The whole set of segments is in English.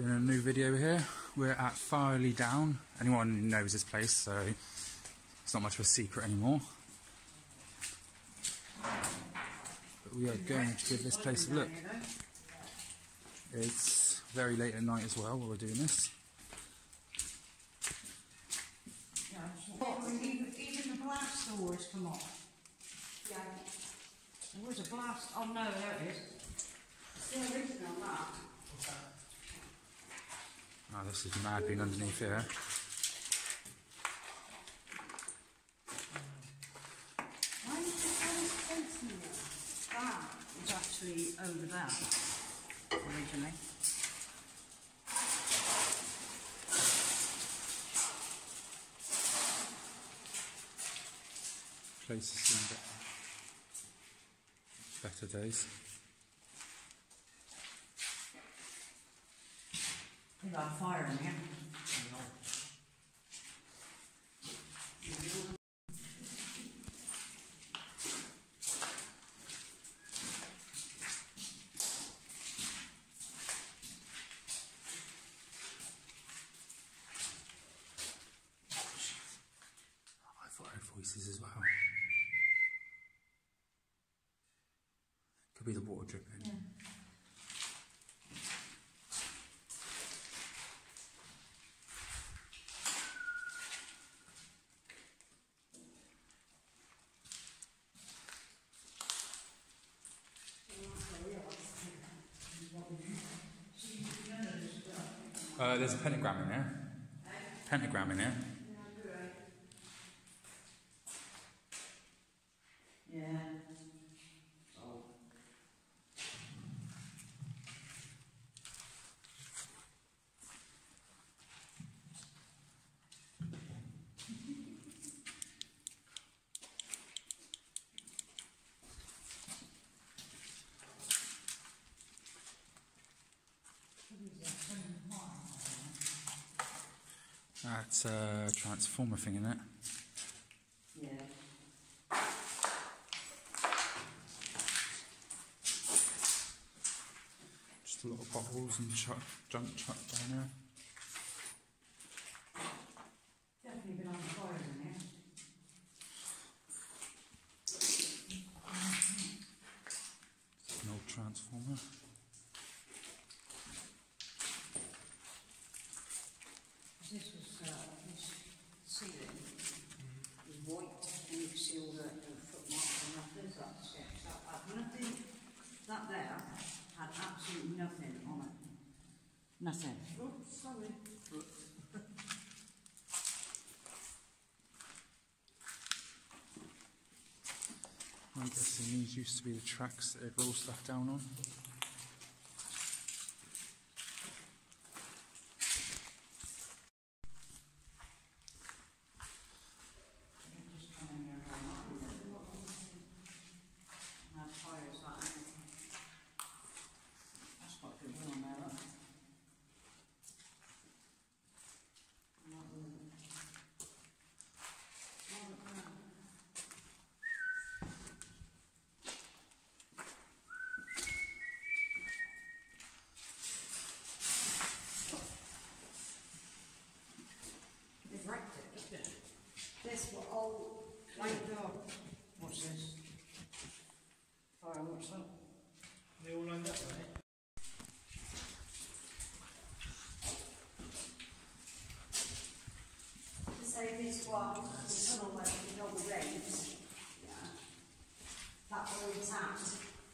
Doing a new video here. We're at Farleigh Down. Anyone knows this place, so it's not much of a secret anymore. But we are going to give this place a look. It's very late at night as well while we're doing this. Even, even the blast doors come off. Yeah. There was a blast, oh no, there it is. Still written on that. Oh, this is mad being underneath here. Why is the place fencing there? That was actually over there originally. Place has seen better, better days. They got fire in here. I thought I heard voices as well. Could be the water dripping. Uh, there's a pentagram in there. Pentagram in there. Yeah. That's a transformer thing, isn't it? Yeah. Just a lot of bottles and chuck, junk chucked down there. Definitely been on fire in here. An old transformer. This was, uh, this ceiling was white and you could see all the, the footmarks and nothing, so that's sketched that had nothing, that there had absolutely nothing on it. Nothing. Oh, sorry. I'm guessing these used to be the tracks that they'd stuff down on. Just come in here and have fires that end. That's quite a good one on there, look. And that one. Oh, look at that. They've wrecked it. This were all like dog. What's this? Fire, what's that? They all lined up, right? Say this one, the tunnel where you know the rains. Yeah. That one intact.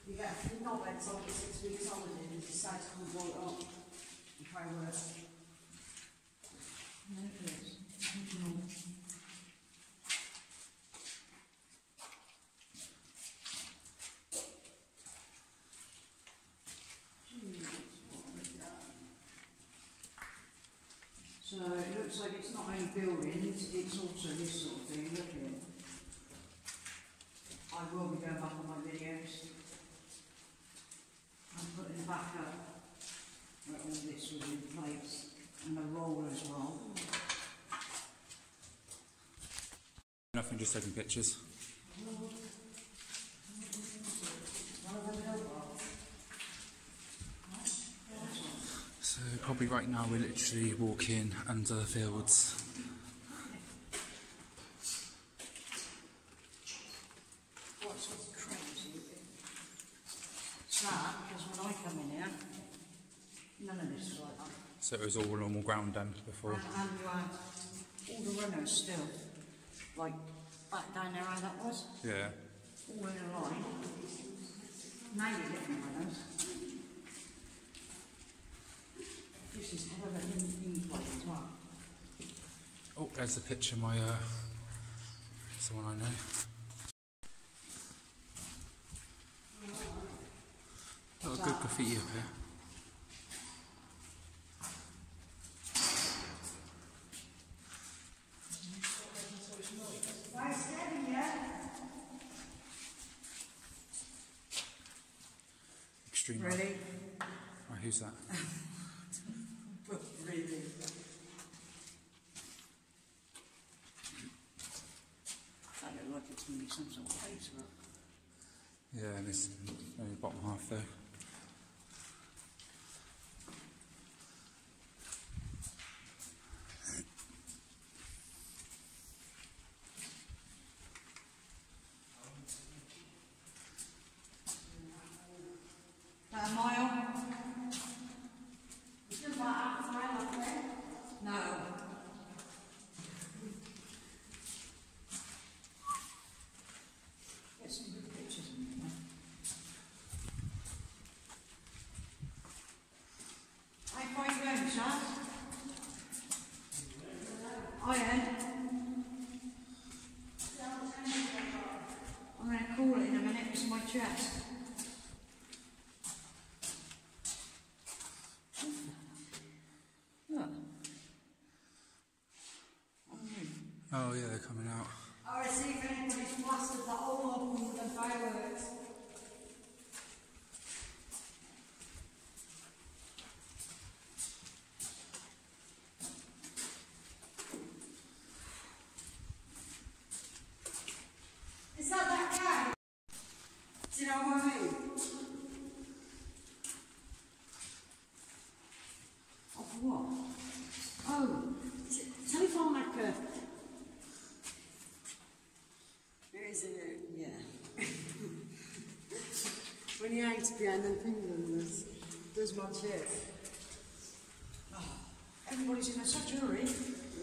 You get a few knobheads it six weeks holiday and decide to come and blow it up. And try work. There it is. Original. So it looks like it's not only buildings, it's also this sort of thing, look at it. I will be going back on my videos. I'm putting back up where all this was in place and the roll as well. Nothing, just taking pictures. So probably right now we're literally walking under the fields. What's crazy? Sad, because when I come in here, none of this is like that. So it was all normal ground then before. And, and you had all the runners still, like back down there how that was, Yeah. all in a line. Now you're getting runners. This is hell of an in, in as well. Oh, there's a picture of my, uh, someone I know. Got a good graffiti up here. Extreme. Ready? Right, who's that? Really? I look like it's going to be some sort of face. Yeah, and this only the bottom half though. About a mile? No. Get some good pictures in there. How far you going, Chad? I am. I'm going to call it in a minute, it's my chest. Oh yeah, they're coming out. I want to see if anybody's plastered the whole open with the fireworks. Is that that guy? Do you know what I mean? Of what? Oh, t- telephone marker. There is a, yeah. When you behind the penguin, there's, there's my chair. Ah, everybody's in such a hurry.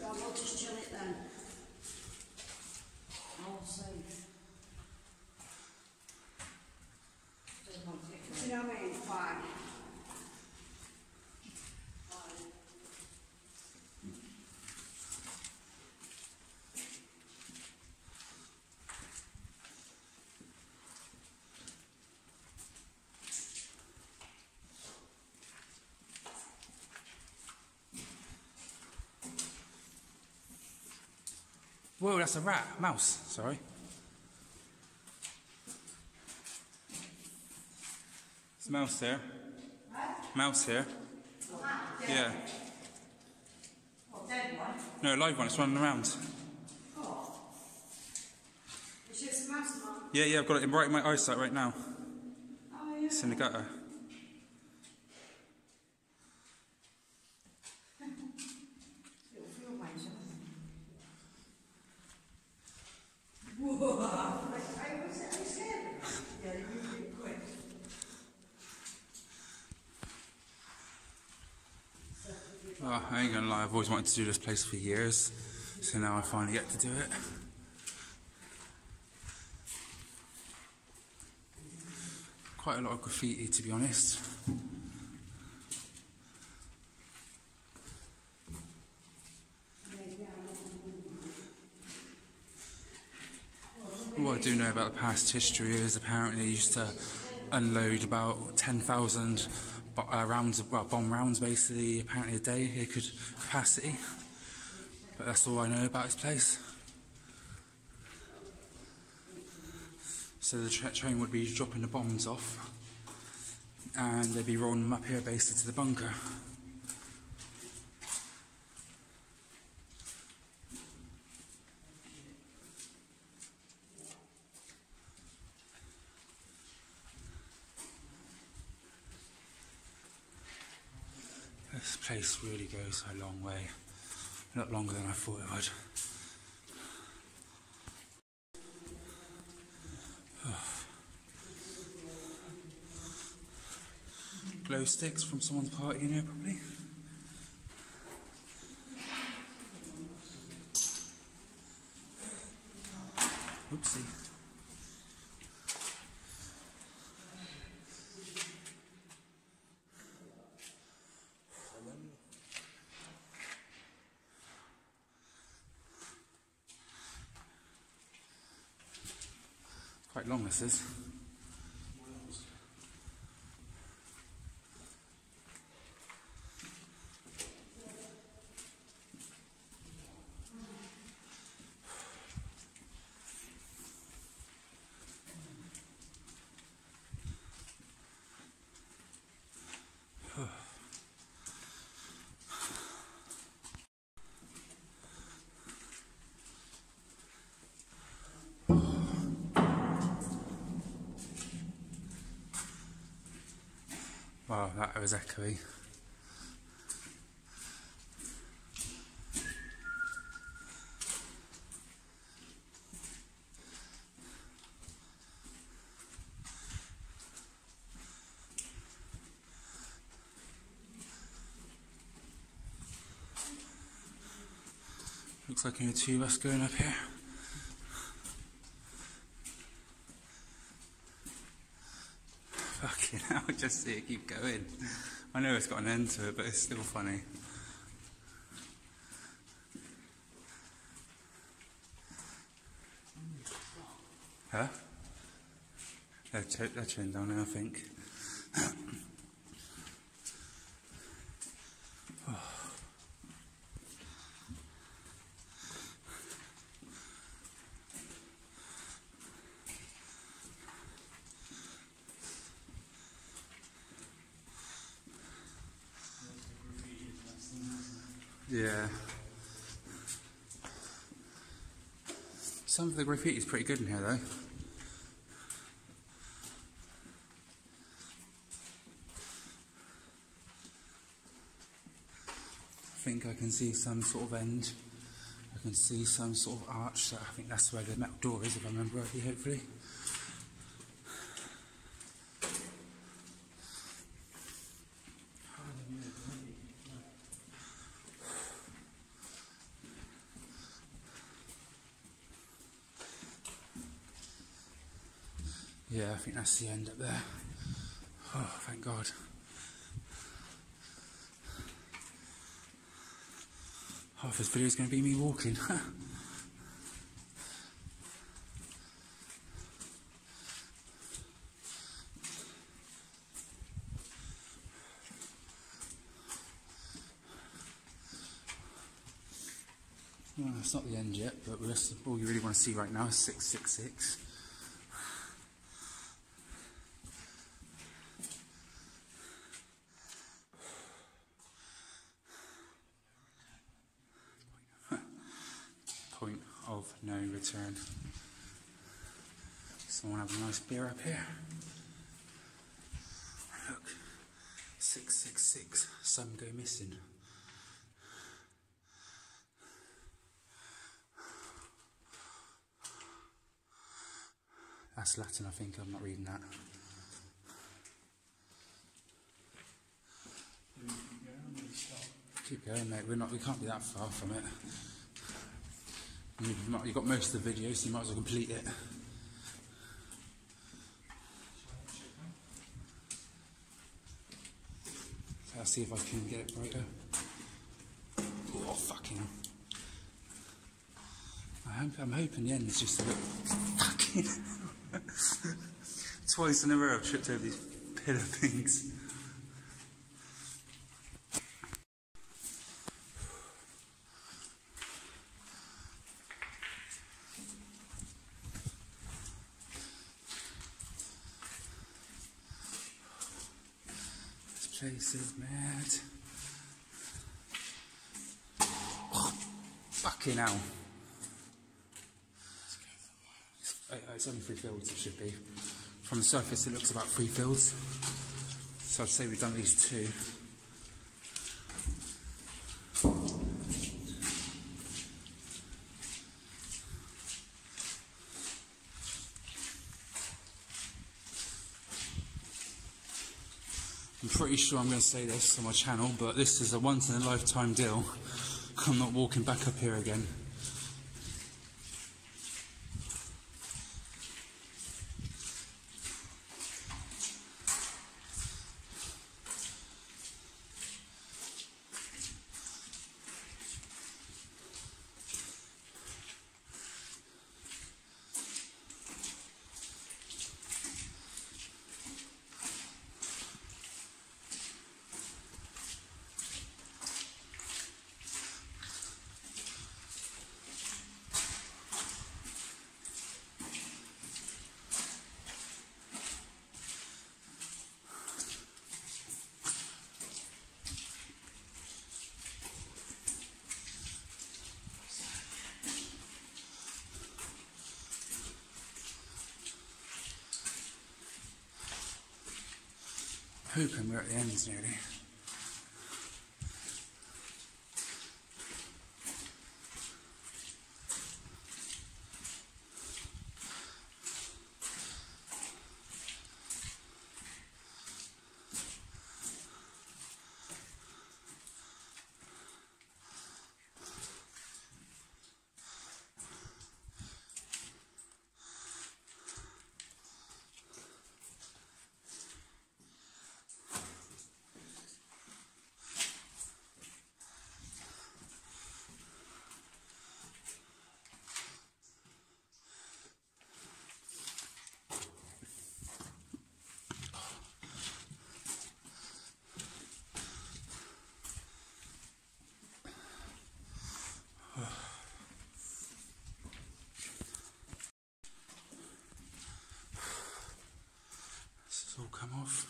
I'll just chill it then. I'll say. There's my picture. Do you know what I mean? Fine. Whoa, that's a rat. Mouse, sorry. It's a mouse here. Mouse here. Yeah. Oh, dead one. No, a live one. It's running around. It's just a mouse, Mum. Yeah, yeah, I've got it right in my eyesight right now. Oh, yeah. It's in the gutter. Little field mouse, isn't it? Hey, was it? Are you scared? Yeah, you moved it quick. Oh, I ain't gonna lie, I've always wanted to do this place for years. So now I finally get to do it. Quite a lot of graffiti, to be honest. What I do know about the past history is apparently used to unload about 10,000 bo- uh, rounds, well, bomb rounds basically, apparently a day, it could capacity. But that's all I know about this place. So the tra- train would be dropping the bombs off and they'd be rolling them up here basically to the bunker. This really goes a long way. A lot longer than I thought it would. Glow sticks from someone's party in here, probably. Oopsie. Quite That was echoey. Looks like two of us going up here. Fucking hell, just see it keep going. I know it's got an end to it, but it's still funny. Huh? They're, they're turned now, I think. Yeah. Some of the graffiti is pretty good in here, though. I think I can see some sort of end. I can see some sort of arch. So I think that's where the metal door is, if I remember rightly, hopefully. Yeah, I think that's the end up there. Oh, thank God. Half this video is going to be me walking. well, it's not the end yet, but all you really want to see right now is 666. point of no return. Nice beer up here. Look, 666, some go missing. That's Latin, I think. I'm not reading that. Keep going, mate. We're not. We can't be that far from it. You've got most of the video, so you might as well complete it. I'll see if I can get it brighter. Oh, fucking. I hope, I'm hoping the end is just a bit fucking. Twice in a row I've tripped over these pillar things. Mad. Fucking hell. It's only three fields, it should be. From the surface, it looks about three fields. So I'd say we've done these two. I'm pretty sure I'm going to say this on my channel, but this is a once in a lifetime deal. I'm not walking back up here again. Hoping we're at the ends nearly. Eh? All come off.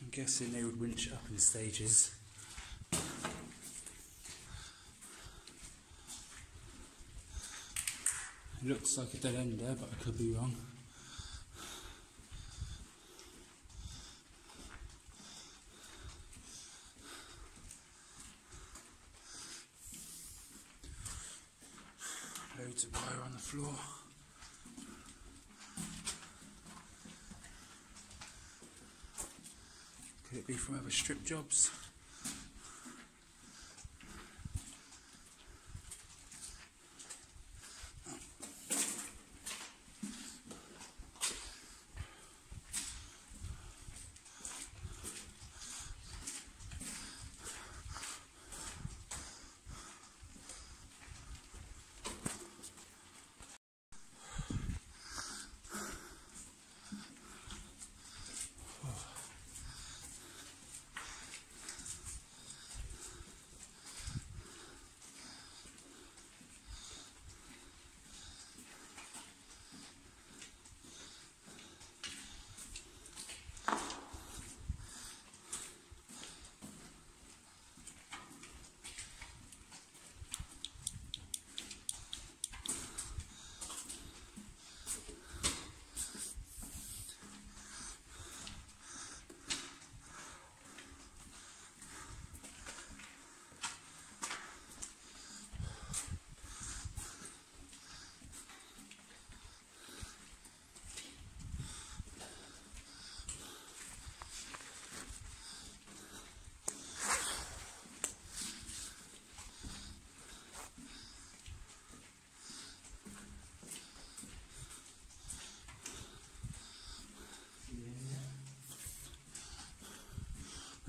I'm guessing they would winch up in stages. It looks like a dead end there, but I could be wrong. Loads of wire on the floor. Could it be from other strip jobs?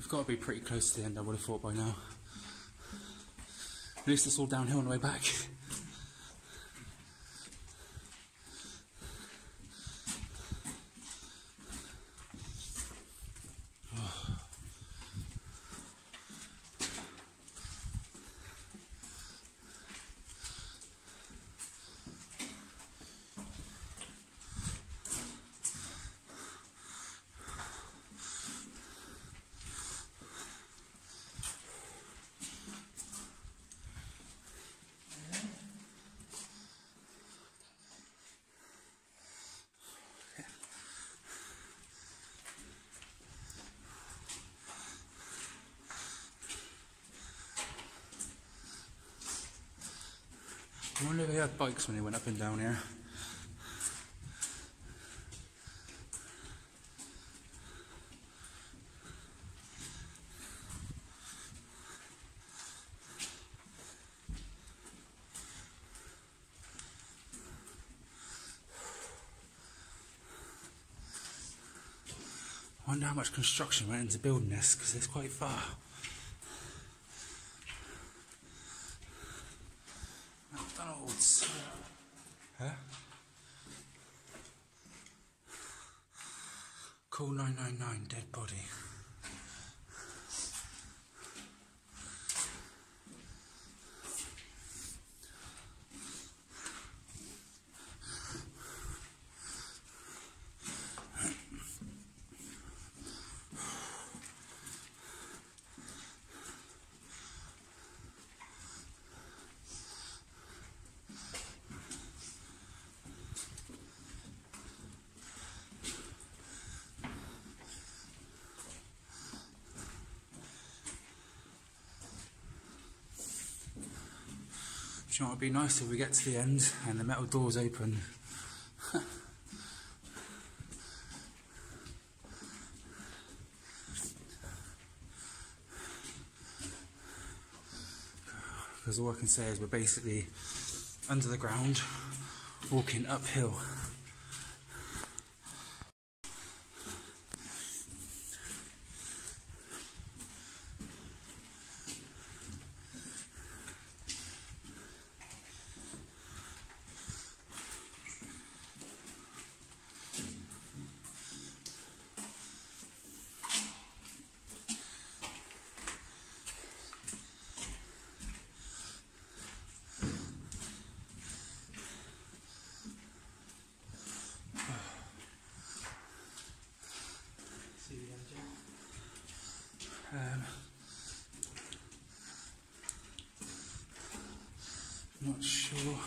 Got to be pretty close to the end, I would have thought by now. At least it's all downhill on the way back. I wonder if they had bikes when they went up and down here. I wonder how much construction went into building this because it's quite far. McDonald's. Huh? Call 999 dead body. You know would be nice if we get to the end and the metal doors open? Because all I can say is we're basically under the ground, walking uphill. Not sure.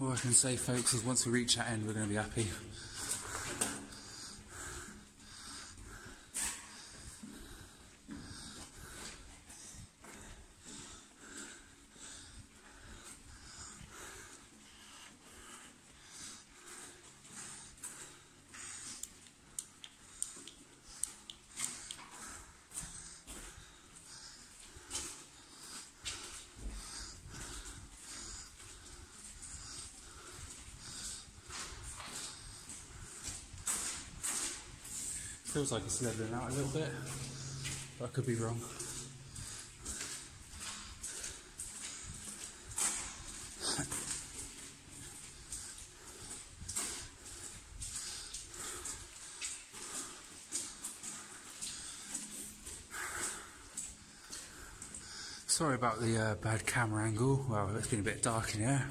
All I can say, folks, is once we reach that end, we're going to be happy. Feels like it's leveling out a little bit, but I could be wrong. Sorry about the uh, bad camera angle. Well, it's been a bit dark in here,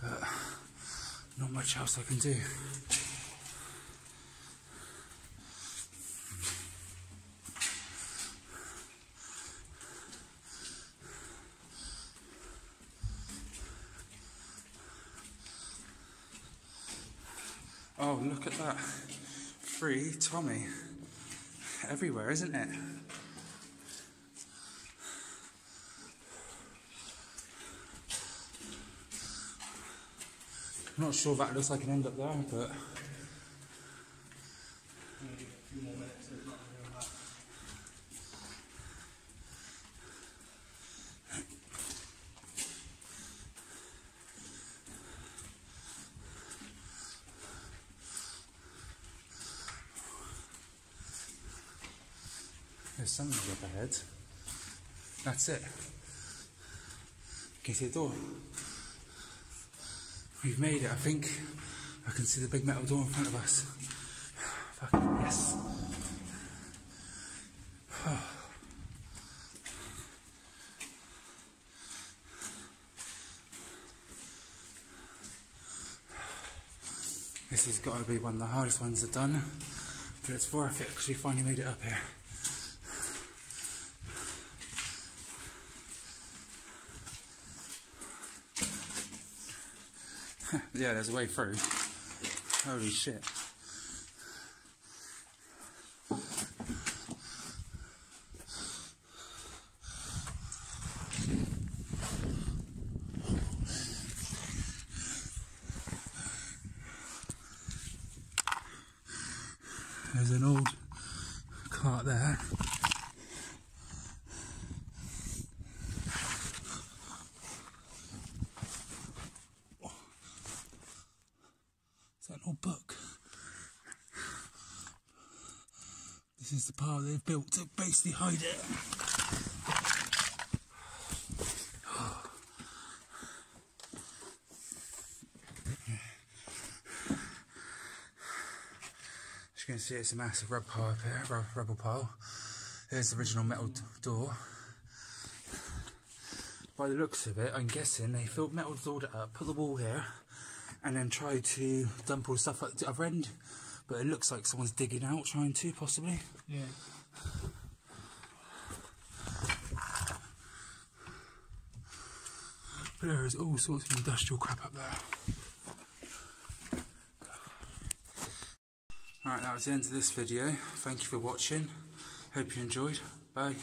but not much else I can do. Oh, look at that. Free Tommy. Everywhere, isn't it? I'm not sure that looks like an end up there, but Maybe a few more minutes, so it's not going to go back. Up ahead. That's it. Can you door? We've made it, I think. I can see the big metal door in front of us. Fucking yes. This has got to be one of the hardest ones I've done, but it's worth it because we finally made it up here. yeah, there's a way through. Holy shit. There's an old cart there. Is that an old book? This is the part they've built to basically hide it. As you can see, it's a massive rubble pile up here, rubble pile. There's the original metal door. By the looks of it, I'm guessing they filled metal door up, put the wall here, and then tried to dump all the stuff at the other end. But it looks like someone's digging out, trying to, possibly. Yeah. But there is all sorts of industrial crap up there. Alright, that was the end of this video. Thank you for watching. Hope you enjoyed. Bye.